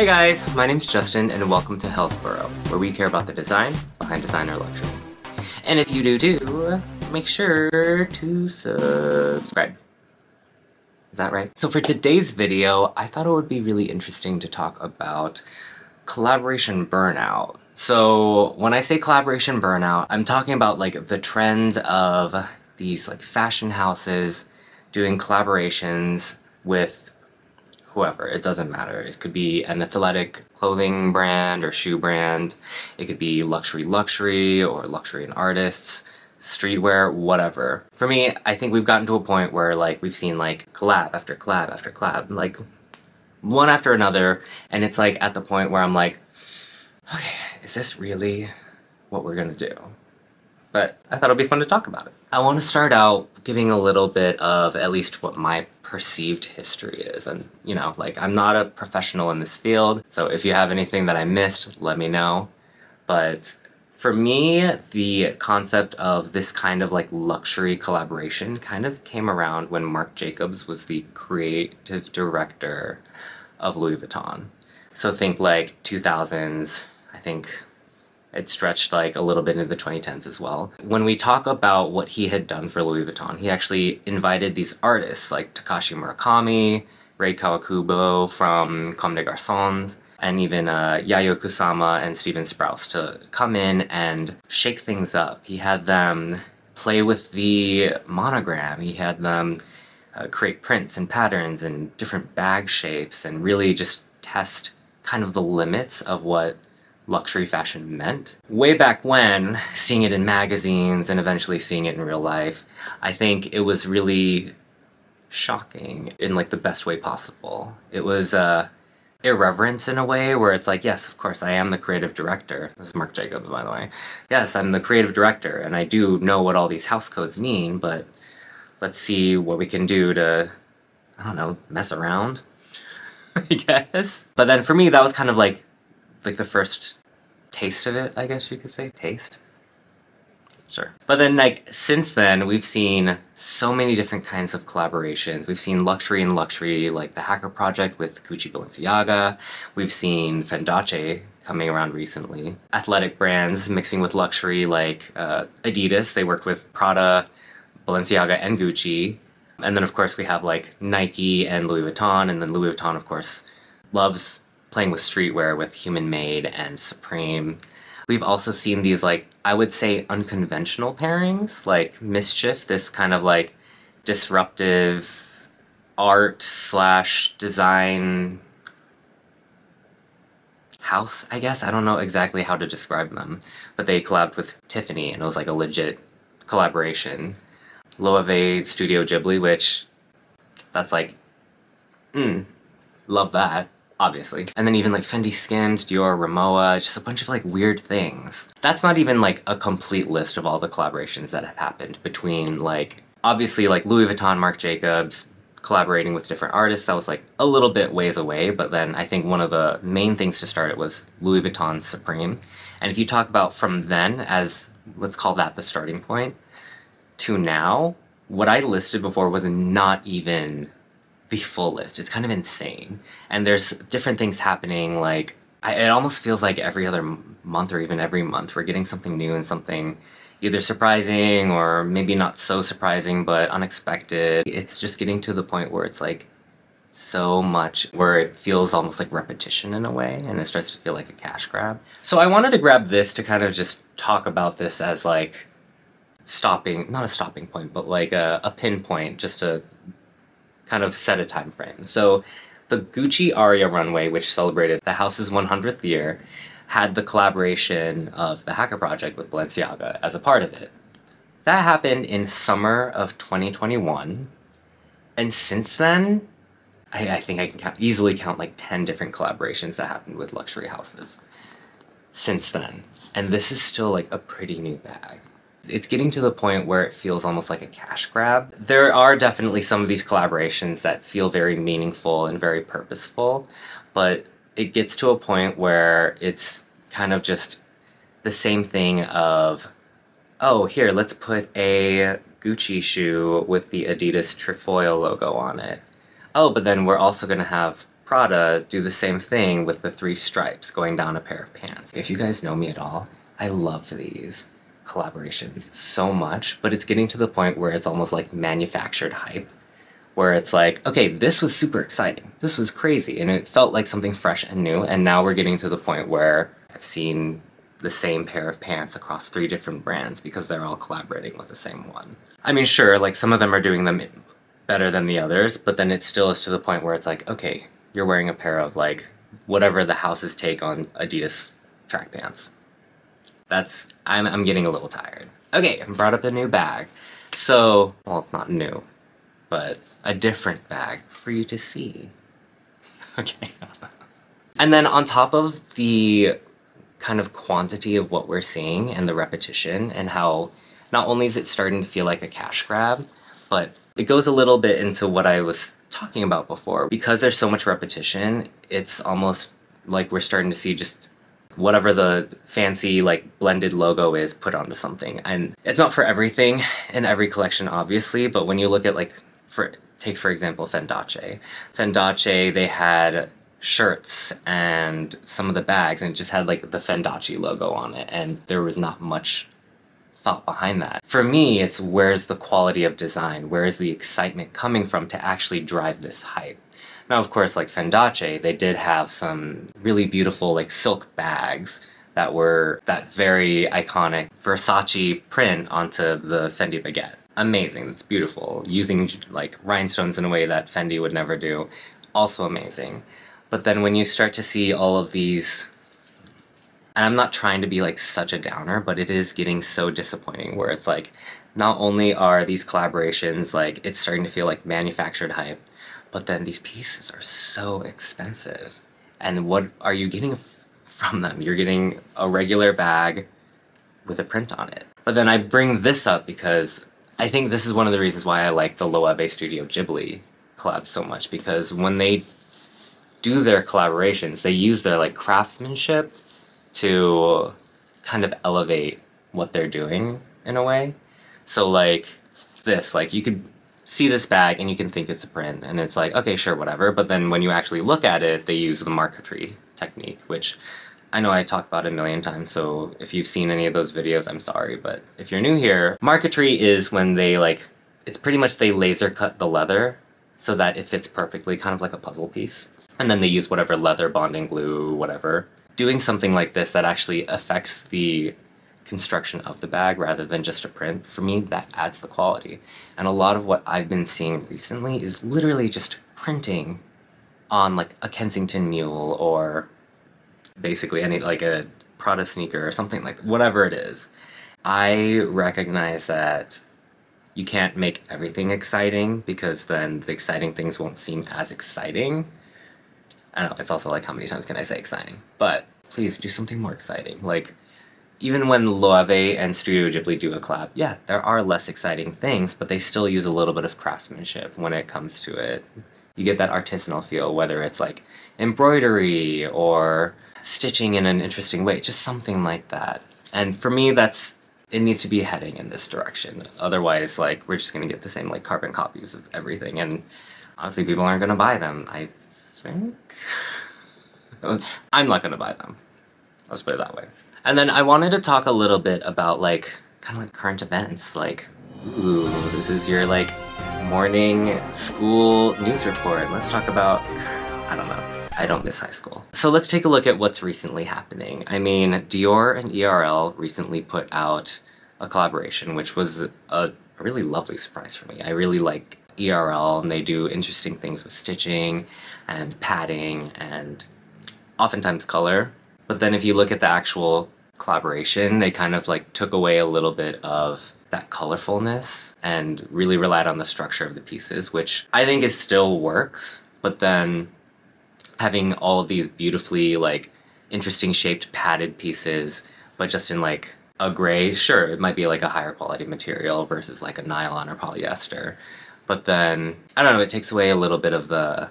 Hey guys, my name's Justin and welcome to Hellsborough, where we care about the design behind designer luxury. And if you do too, make sure to subscribe. Is that right? So for today's video, I thought it would be really interesting to talk about collaboration burnout. So when I say collaboration burnout, I'm talking about like the trend of these like fashion houses doing collaborations with whoever, it doesn't matter. It could be an athletic clothing brand or shoe brand. It could be luxury luxury or luxury and artists, streetwear, whatever. For me, I think we've gotten to a point where like we've seen like collab after collab after collab, like one after another, and it's like at the point where I'm like, okay, is this really what we're gonna do? But I thought it'd be fun to talk about it. I want to start out giving a little bit of at least what my perceived history is. And, you know, like, I'm not a professional in this field, so if you have anything that I missed, let me know. But for me, the concept of this kind of like luxury collaboration kind of came around when Marc Jacobs was the creative director of Louis Vuitton. So think like 2000s, I think it stretched like a little bit into the 2010s as well. When we talk about what he had done for Louis Vuitton, he actually invited these artists like Takashi Murakami, Rei Kawakubo from Comme des Garçons, and even uh, Yayoi Kusama and Stephen Sprouse to come in and shake things up. He had them play with the monogram. He had them uh, create prints and patterns and different bag shapes and really just test kind of the limits of what luxury fashion meant. Way back when, seeing it in magazines and eventually seeing it in real life, I think it was really shocking in like the best way possible. It was uh, irreverence in a way where it's like, yes, of course, I am the creative director. This is Marc Jacobs, by the way. Yes, I'm the creative director, and I do know what all these house codes mean, but let's see what we can do to, I don't know, mess around, I guess. But then for me, that was kind of like, like the first taste of it, I guess you could say. Taste? Sure. But then, like, since then, we've seen so many different kinds of collaborations. We've seen luxury and luxury, like the Hacker Project with Gucci Balenciaga. We've seen Fendace coming around recently. Athletic brands mixing with luxury, like uh, Adidas. They worked with Prada, Balenciaga, and Gucci. And then, of course, we have, like, Nike and Louis Vuitton. And then Louis Vuitton, of course, loves playing with streetwear with Human Made and Supreme. We've also seen these like, I would say unconventional pairings, like MSCHF, this kind of like disruptive art slash design house, I guess. I don't know exactly how to describe them, but they collabed with Tiffany and it was like a legit collaboration. Loewe Studio Ghibli, which that's like, mm, love that obviously. And then even like Fendi Skims, Dior, Rimowa, just a bunch of like weird things. That's not even like a complete list of all the collaborations that have happened between like, obviously like Louis Vuitton, Marc Jacobs, collaborating with different artists, that was like a little bit ways away, but then I think one of the main things to start it was Louis Vuitton Supreme. And if you talk about from then as, let's call that the starting point, to now, what I listed before was not even the full list. It's kind of insane. And there's different things happening, like, I, it almost feels like every other month or even every month we're getting something new and something either surprising or maybe not so surprising but unexpected. It's just getting to the point where it's like so much where it feels almost like repetition in a way and it starts to feel like a cash grab. So I wanted to grab this to kind of just talk about this as like stopping, not a stopping point, but like a, a pinpoint just to kind of set a time frame. So the Gucci Aria runway, which celebrated the house's 100th year, had the collaboration of the Hacker Project with Balenciaga as a part of it. That happened in summer of 2021, and since then, I, I think I can count, easily count like 10 different collaborations that happened with luxury houses since then. And this is still like a pretty new bag it's getting to the point where it feels almost like a cash grab. There are definitely some of these collaborations that feel very meaningful and very purposeful, but it gets to a point where it's kind of just the same thing of, oh, here, let's put a Gucci shoe with the Adidas Trefoil logo on it. Oh, but then we're also going to have Prada do the same thing with the three stripes going down a pair of pants. If you guys know me at all, I love these collaborations so much, but it's getting to the point where it's almost like manufactured hype. Where it's like, okay, this was super exciting. This was crazy. And it felt like something fresh and new. And now we're getting to the point where I've seen the same pair of pants across three different brands because they're all collaborating with the same one. I mean, sure, like some of them are doing them better than the others, but then it still is to the point where it's like, okay, you're wearing a pair of like whatever the house's take on Adidas track pants. That's, I'm, I'm getting a little tired. Okay, I brought up a new bag. So, well, it's not new, but a different bag for you to see. Okay. and then on top of the kind of quantity of what we're seeing and the repetition and how not only is it starting to feel like a cash grab, but it goes a little bit into what I was talking about before. Because there's so much repetition, it's almost like we're starting to see just whatever the fancy like blended logo is put onto something. And it's not for everything in every collection obviously, but when you look at like for take for example Fendace. Fendace they had shirts and some of the bags and it just had like the Fendace logo on it and there was not much thought behind that. For me, it's where's the quality of design? Where is the excitement coming from to actually drive this hype? Now, of course, like Fendace, they did have some really beautiful like silk bags that were that very iconic Versace print onto the Fendi baguette. Amazing, it's beautiful. Using like rhinestones in a way that Fendi would never do. Also amazing. But then when you start to see all of these and I'm not trying to be like such a downer, but it is getting so disappointing where it's like, not only are these collaborations like, it's starting to feel like manufactured hype, but then these pieces are so expensive. And what are you getting from them? You're getting a regular bag with a print on it. But then I bring this up because I think this is one of the reasons why I like the Loewe Studio Ghibli collab so much because when they do their collaborations, they use their like craftsmanship to kind of elevate what they're doing in a way. So like this, like you could see this bag and you can think it's a print and it's like, okay, sure, whatever. But then when you actually look at it, they use the marquetry technique, which I know I talk about a million times, so if you've seen any of those videos, I'm sorry. But if you're new here, marquetry is when they like, it's pretty much they laser cut the leather so that it fits perfectly, kind of like a puzzle piece. And then they use whatever leather bonding glue, whatever, doing something like this that actually affects the construction of the bag rather than just a print, for me, that adds the quality. And a lot of what I've been seeing recently is literally just printing on like a Kensington mule or basically any like a Prada sneaker or something like whatever it is. I recognize that you can't make everything exciting because then the exciting things won't seem as exciting. I don't know, it's also like how many times can I say exciting? But please do something more exciting. Like, even when Loewe and Studio Ghibli do a collab, yeah, there are less exciting things, but they still use a little bit of craftsmanship when it comes to it. You get that artisanal feel, whether it's like embroidery or stitching in an interesting way, just something like that. And for me, that's it needs to be heading in this direction. Otherwise, like, we're just gonna get the same, like, carbon copies of everything, and honestly, people aren't gonna buy them. I think. I'm not gonna buy them. Let's put it that way. And then I wanted to talk a little bit about like kind of like current events. Like, ooh, this is your like morning school news report. Let's talk about I don't know. I don't miss high school. So let's take a look at what's recently happening. I mean, Dior and ERL recently put out a collaboration, which was a really lovely surprise for me. I really like ERL and they do interesting things with stitching and padding and oftentimes color. But then if you look at the actual collaboration, they kind of like took away a little bit of that colorfulness and really relied on the structure of the pieces, which I think it still works, but then having all of these beautifully like interesting shaped padded pieces, but just in like a gray, sure, it might be like a higher quality material versus like a nylon or polyester. But then, I don't know, it takes away a little bit of the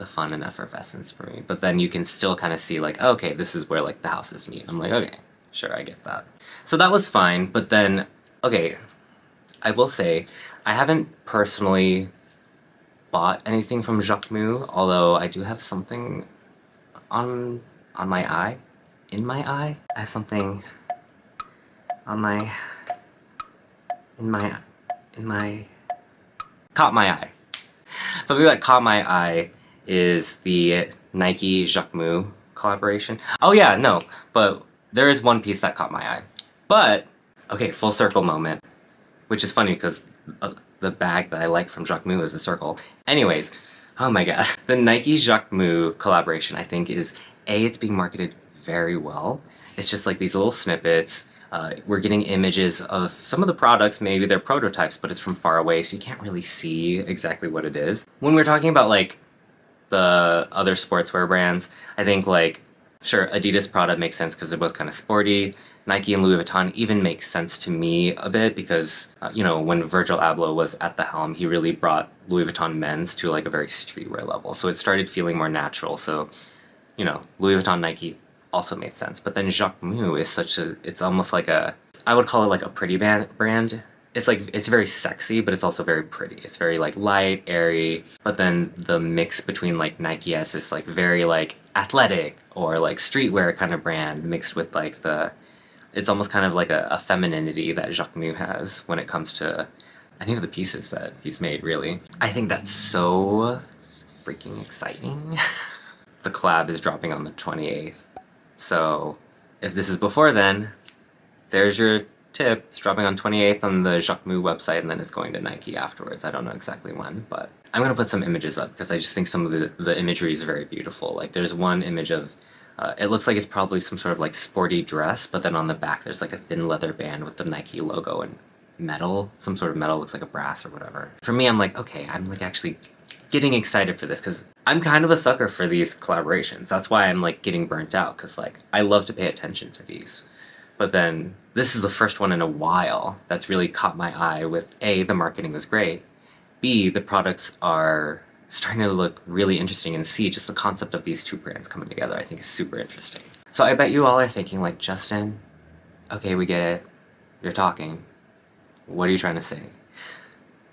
the fun and effervescence for me. But then you can still kind of see like, okay, this is where like the houses meet. I'm like, okay, sure, I get that. So that was fine, but then, okay, I will say, I haven't personally bought anything from Jacquemus, although I do have something on on my eye. In my eye? I have something on my in my in my caught my eye. Something that caught my eye is the Nike Jacquemus collaboration. Oh yeah, no, but there is one piece that caught my eye. But, okay, full circle moment, which is funny because uh, the bag that I like from Jacquemus is a circle. Anyways, oh my god, the Nike Jacquemus collaboration I think is, A, it's being marketed very well. It's just like these little snippets, uh, we're getting images of some of the products, maybe they're prototypes, but it's from far away, so you can't really see exactly what it is. When we're talking about like the other sportswear brands, I think like, sure, Adidas Prada makes sense because they're both kind of sporty. Nike and Louis Vuitton even makes sense to me a bit because, uh, you know, when Virgil Abloh was at the helm, he really brought Louis Vuitton men's to like a very streetwear level. So it started feeling more natural. So, you know, Louis Vuitton, Nike, also made sense. But then Jacquemus is such a, it's almost like a, I would call it like a pretty band, brand. It's like, it's very sexy, but it's also very pretty. It's very like light, airy, but then the mix between like Nike as this like very like athletic or like streetwear kind of brand mixed with like the, it's almost kind of like a, a femininity that Jacquemus has when it comes to any of the pieces that he's made, really. I think that's so freaking exciting. the collab is dropping on the 28th. So if this is before then, there's your tip. It's dropping on 28th on the Jacquemus website and then it's going to Nike afterwards. I don't know exactly when, but I'm gonna put some images up because I just think some of the, the imagery is very beautiful. Like there's one image of, uh, it looks like it's probably some sort of like sporty dress, but then on the back there's like a thin leather band with the Nike logo and metal, some sort of metal, looks like a brass or whatever. For me, I'm like, okay, I'm like actually getting excited for this because I'm kind of a sucker for these collaborations. That's why I'm like getting burnt out because like I love to pay attention to these. But then this is the first one in a while that's really caught my eye with A, the marketing was great, B, the products are starting to look really interesting and C, just the concept of these two brands coming together I think is super interesting. So I bet you all are thinking like, Justin, okay, we get it. You're talking. What are you trying to say?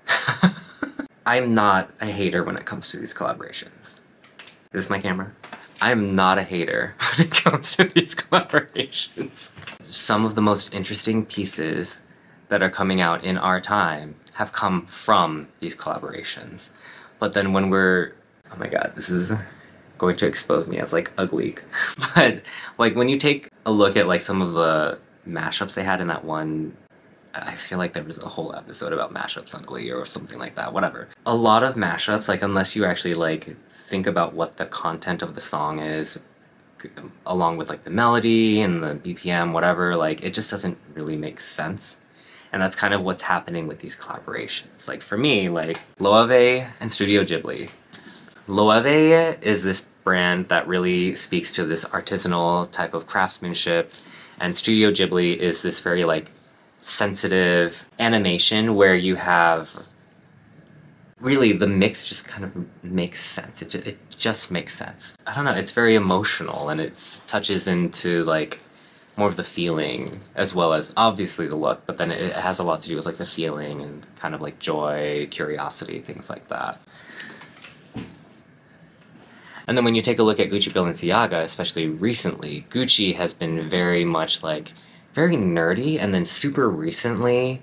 I'm not a hater when it comes to these collaborations. Is this my camera? I'm not a hater when it comes to these collaborations. Some of the most interesting pieces that are coming out in our time have come from these collaborations. But then when we're, oh my god, this is going to expose me as like ugly. but like when you take a look at like some of the mashups they had in that one I feel like there was a whole episode about mashups on Glee or something like that, whatever. A lot of mashups, like unless you actually like think about what the content of the song is, along with like the melody and the BPM, whatever, like it just doesn't really make sense. And that's kind of what's happening with these collaborations. Like for me, like Loewe and Studio Ghibli. Loewe is this brand that really speaks to this artisanal type of craftsmanship and Studio Ghibli is this very like sensitive animation where you have really the mix just kind of makes sense. It, it just makes sense. I don't know, it's very emotional and it touches into like more of the feeling as well as obviously the look, but then it has a lot to do with like the feeling and kind of like joy, curiosity, things like that. And then when you take a look at Gucci Balenciaga, especially recently, Gucci has been very much like very nerdy, and then super recently,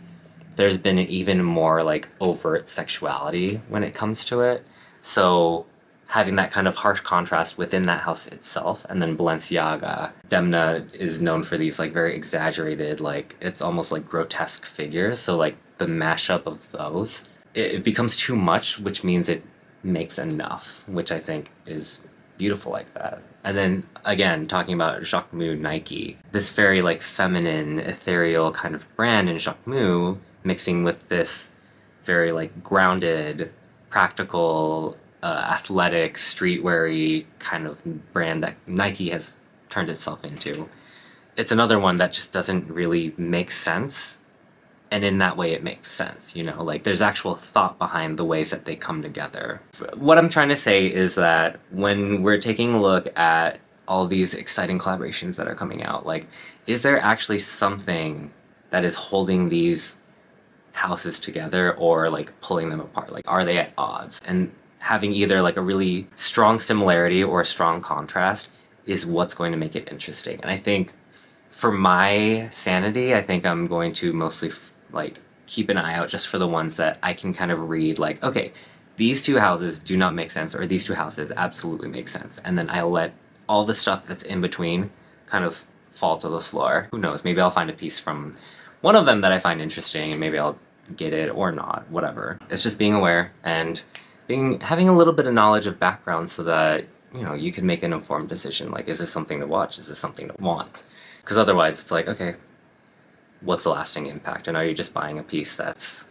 there's been even more like overt sexuality when it comes to it. So having that kind of harsh contrast within that house itself, and then Balenciaga, Demna is known for these like very exaggerated, like it's almost like grotesque figures. So like the mashup of those, it, it becomes too much, which means it makes enough, which I think is beautiful like that. And then again, talking about Jacquemus Nike, this very like feminine, ethereal kind of brand in Jacquemus, mixing with this very like grounded, practical, uh, athletic, streetweary kind of brand that Nike has turned itself into. It's another one that just doesn't really make sense and in that way it makes sense, you know, like there's actual thought behind the ways that they come together. What I'm trying to say is that when we're taking a look at all these exciting collaborations that are coming out, like, is there actually something that is holding these houses together or like pulling them apart? Like, are they at odds? And having either like a really strong similarity or a strong contrast is what's going to make it interesting. And I think for my sanity, I think I'm going to mostly like keep an eye out just for the ones that I can kind of read like, okay, these two houses do not make sense or these two houses absolutely make sense. And then I'll let all the stuff that's in between kind of fall to the floor. Who knows, maybe I'll find a piece from one of them that I find interesting and maybe I'll get it or not, whatever. It's just being aware and being having a little bit of knowledge of background so that, you know, you can make an informed decision. Like, is this something to watch? Is this something to want? Because otherwise it's like, okay, what's the lasting impact? And are you just buying a piece that's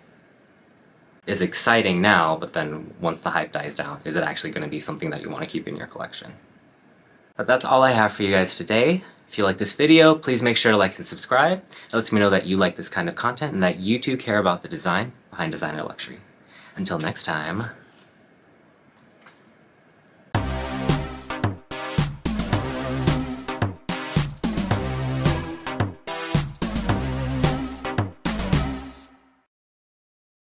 is exciting now, but then once the hype dies down, is it actually going to be something that you want to keep in your collection? But that's all I have for you guys today. If you like this video, please make sure to like and subscribe. It lets me know that you like this kind of content and that you too care about the design behind designer luxury. Until next time,